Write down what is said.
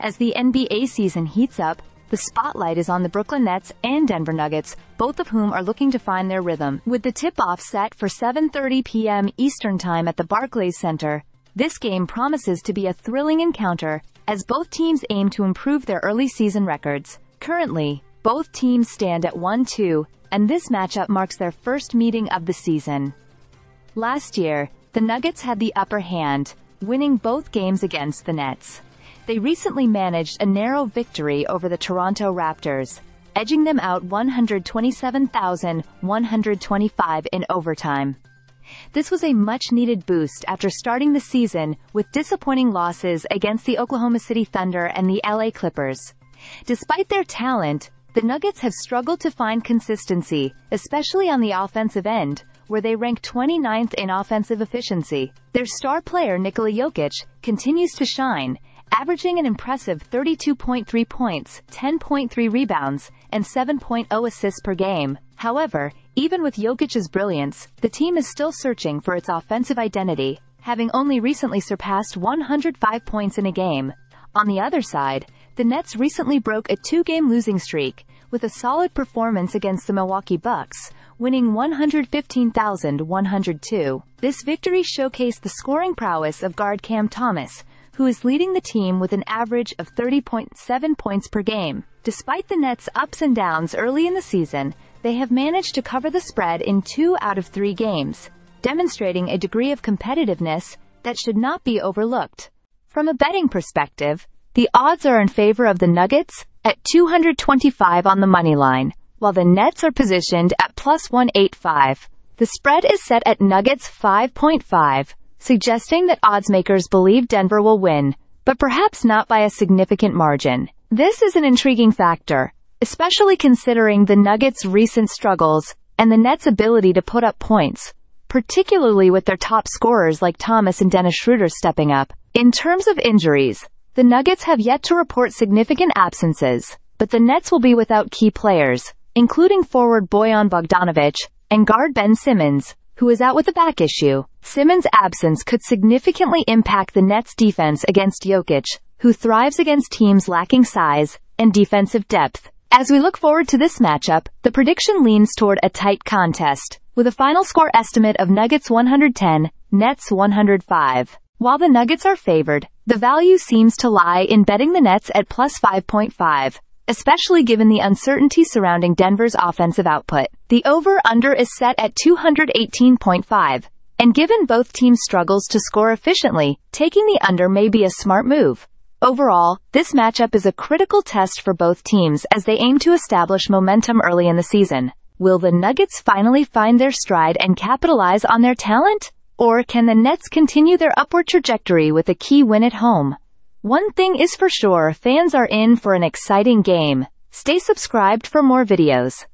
As the NBA season heats up, the spotlight is on the Brooklyn Nets and Denver Nuggets, both of whom are looking to find their rhythm. With the tip-off set for 7:30 p.m. Eastern Time at the Barclays Center, this game promises to be a thrilling encounter as both teams aim to improve their early season records. Currently, both teams stand at 1-2, and this matchup marks their first meeting of the season. Last year, the Nuggets had the upper hand, winning both games against the Nets. They recently managed a narrow victory over the Toronto Raptors, edging them out 127,125 in overtime. This was a much-needed boost after starting the season with disappointing losses against the Oklahoma City Thunder and the LA Clippers. Despite their talent, the Nuggets have struggled to find consistency, especially on the offensive end, where they rank 29th in offensive efficiency. Their star player Nikola Jokic continues to shine, averaging an impressive 32.3 points, 10.3 rebounds, and 7.0 assists per game. However, even with Jokic's brilliance, the team is still searching for its offensive identity, having only recently surpassed 105 points in a game. On the other side, the Nets recently broke a two-game losing streak, with a solid performance against the Milwaukee Bucks, winning 115,102. This victory showcased the scoring prowess of guard Cam Thomas, who is leading the team with an average of 30.7 points per game. Despite the Nets' ups and downs early in the season, they have managed to cover the spread in two out of three games, demonstrating a degree of competitiveness that should not be overlooked. From a betting perspective, the odds are in favor of the Nuggets at 225 on the money line, while the Nets are positioned at plus 185. The spread is set at Nuggets 5.5, suggesting that oddsmakers believe Denver will win, but perhaps not by a significant margin. This is an intriguing factor, especially considering the Nuggets' recent struggles and the Nets' ability to put up points, particularly with their top scorers like Thomas and Dennis Schroeder stepping up. In terms of injuries, the Nuggets have yet to report significant absences, but the Nets will be without key players, including forward Bojan Bogdanovich and guard Ben Simmons, who is out with a back issue. Simmons' absence could significantly impact the Nets' defense against Jokic, who thrives against teams lacking size and defensive depth. As we look forward to this matchup, the prediction leans toward a tight contest, with a final score estimate of Nuggets 110, Nets 105. While the Nuggets are favored, the value seems to lie in betting the Nets at plus 5.5 especially given the uncertainty surrounding Denver's offensive output. The over-under is set at 218.5, and given both teams' struggles to score efficiently, taking the under may be a smart move. Overall, this matchup is a critical test for both teams as they aim to establish momentum early in the season. Will the Nuggets finally find their stride and capitalize on their talent? Or can the Nets continue their upward trajectory with a key win at home? One thing is for sure, fans are in for an exciting game. Stay subscribed for more videos.